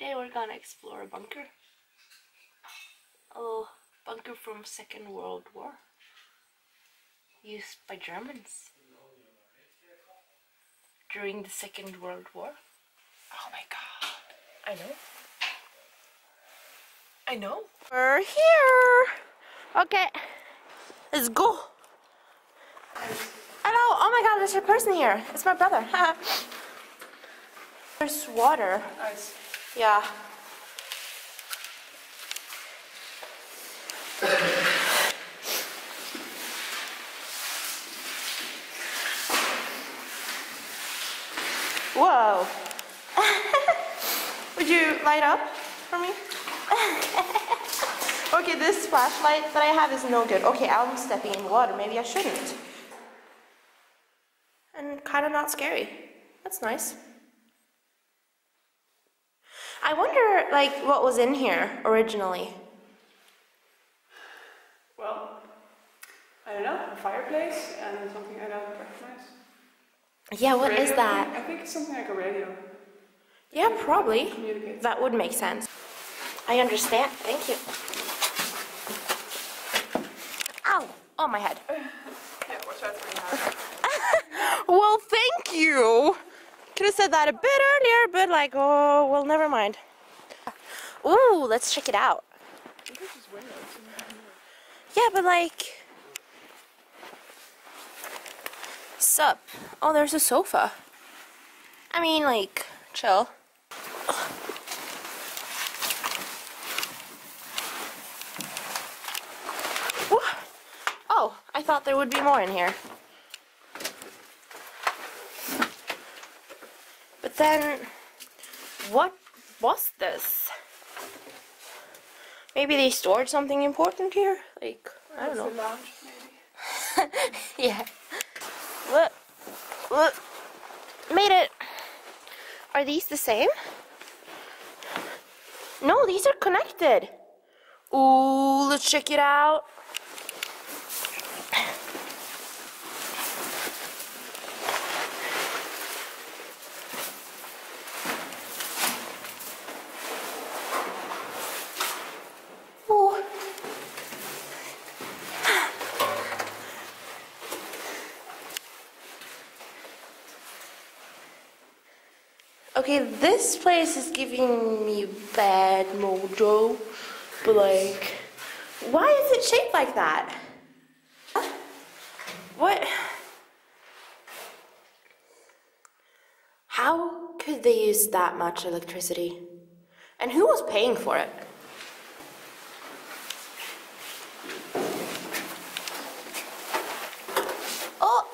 Today we're gonna explore a bunker. A little bunker from Second World War. Used by Germans. During the Second World War. Oh my god. I know. I know. We're here. Okay. Let's go. Hello. Oh my god, there's a person here. It's my brother. there's water. Nice. Yeah. Whoa. Would you light up for me? okay, this flashlight that I have is no good. Okay, I'm stepping in water. Maybe I shouldn't. And kind of not scary. That's nice. I wonder, like, what was in here originally. Well, I don't know. A fireplace and something I don't recognize. Yeah, what is Radio? that? I think it's something like a radio. Yeah, probably. That would make sense. I understand. Thank you. Ow! On my head. Yeah, watch out for your hand. Well, thank you. Could have said that a bit earlier, but like, oh, well, never mind. Ooh, let's check it out. This is windows. Yeah, but like, sup? Oh, there's a sofa. I mean, like, chill. Oh, I thought there would be more in here. Then, what was this? Maybe they stored something important here? Like, I don't know. It's lounge, maybe. yeah. Look. Look. Made it. Are these the same? No, these are connected. Ooh, let's check it out. Ooh. Okay, this place is giving me bad mojo, but like, why is it shaped like that? What? How could they use that much electricity? And who was paying for it? Oh!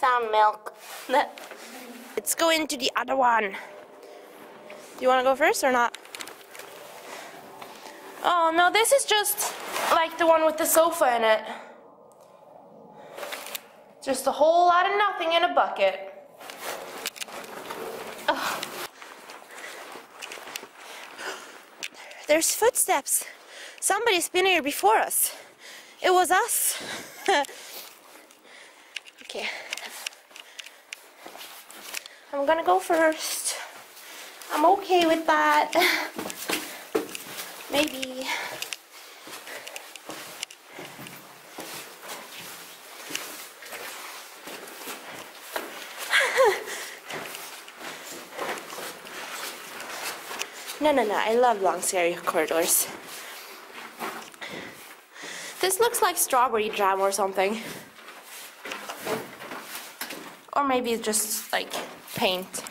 Found milk. Let's go into the other one. Do you want to go first or not? Oh no, this is just like the one with the sofa in it. Just a whole lot of nothing in a bucket. Ugh. There's footsteps. Somebody's been here before us. It was us. okay. I'm gonna go first. I'm okay with that. Maybe. no, no, no. I love long, scary corridors. This looks like strawberry jam or something. Or maybe it's just like paint.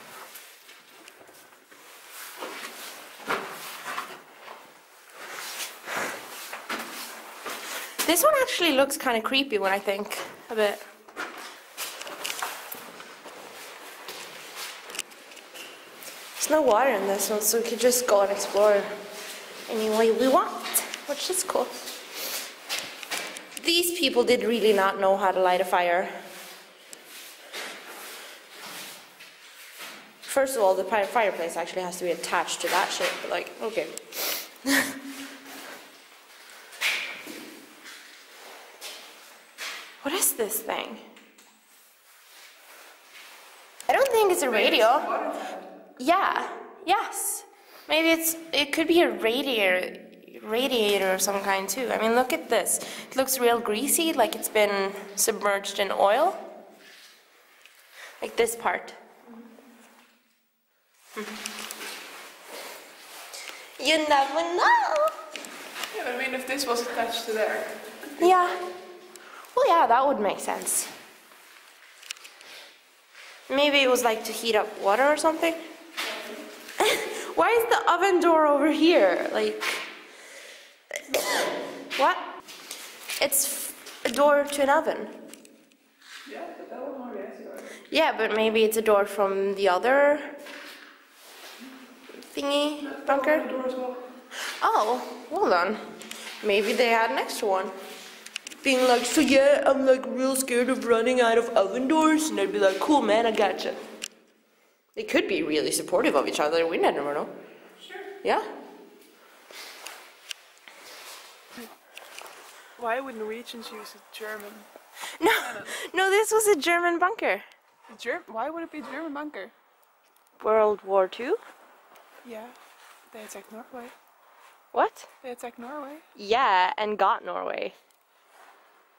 This one actually looks kind of creepy when I think a bit. There's no water in this one, so we could just go and explore any way we want, which is cool. These people did really not know how to light a fire. First of all, the fire- fireplace actually has to be attached to that shit, but like, okay. what is this thing? I don't think it's a radio. Yeah. Yes. Maybe it's it could be a radiator radiator of some kind too. I mean, look at this. It looks real greasy, like it's been submerged in oil. Like this part. You never know. Yeah, but I mean, if this was attached to there, Yeah. Well, yeah, that would make sense. Maybe it was like to heat up water or something. Why is the oven door over here? Like, what? It's f- a door to an oven. yeah, but that was more the. Yeah, but maybe it's a door from the other thingy bunker. door as well. Oh, well then. Maybe they had an extra one. Being like, so yeah, I'm like real scared of running out of oven doors. And I'd be like, cool man, I gotcha. They could be really supportive of each other. We never know. Sure. Yeah? Why would Norwegians use a German? No, no, this was a German bunker. A Ger- Why would it be a German bunker? World War II? Yeah, they attacked Norway. What? They attacked Norway. Yeah, and got Norway.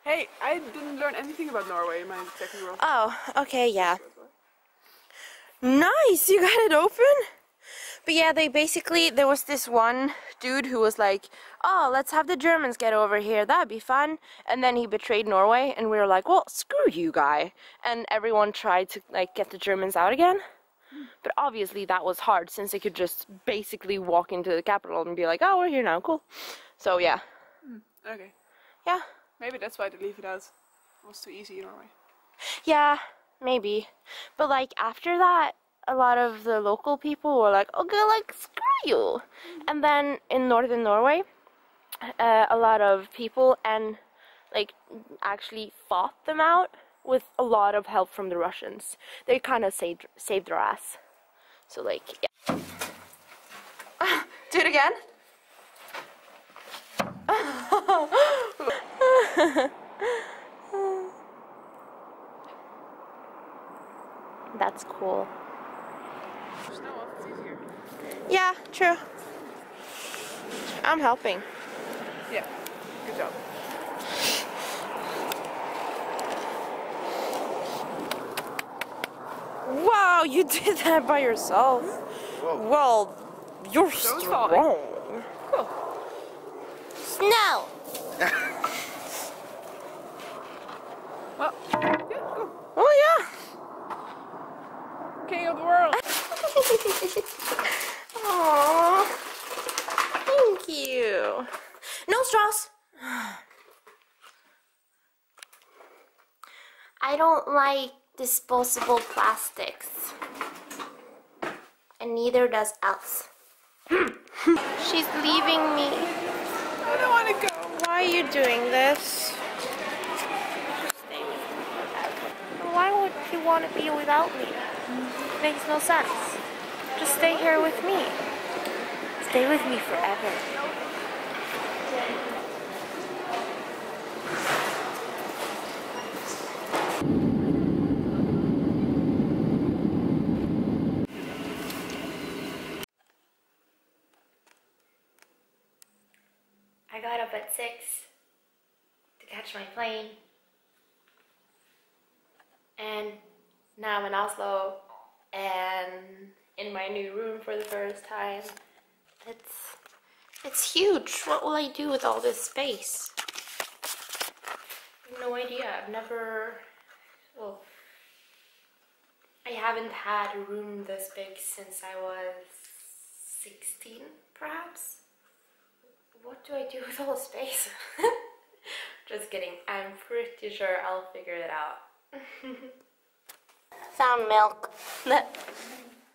Hey, I didn't learn anything about Norway in my second world. Oh, okay, yeah. Nice, you got it open? But yeah, they basically, there was this one dude who was like, oh, let's have the Germans get over here, that'd be fun. And then he betrayed Norway, and we were like, well, screw you, guy. And everyone tried to, like, get the Germans out again. But obviously that was hard, since they could just basically walk into the capital and be like, oh, we're here now, cool. So yeah, Okay, yeah. maybe that's why they leave it out. It was too easy in Norway. Yeah, maybe. But like after that, a lot of the local people were like, okay, like screw you. And then in northern Norway, uh, a lot of people and like actually fought them out with a lot of help from the Russians. They kind of saved saved their ass. So like, yeah. Do it again. That's cool. Snow off, it's easier. Yeah, true. I'm helping. Yeah, good job. Wow, you did that by yourself. Well, you're Don't strong. fall. Cool. Snow. Well, yeah, cool. Oh yeah. King of the world. Aww. Thank you. No straws. I don't like disposable plastics. And neither does Elsa. She's leaving me. I don't want to go. Why are you doing this? Why would you want to be without me? Makes no sense. Just stay here with me. Stay with me forever. Got up at 6 to catch my plane. And now I'm in Oslo and in my new room for the first time. It's it's huge. What will I do with all this space? No idea. I've never well I haven't had a room this big since I was 16 perhaps. What do I do with all the space? Just kidding. I'm pretty sure I'll figure it out. Found milk.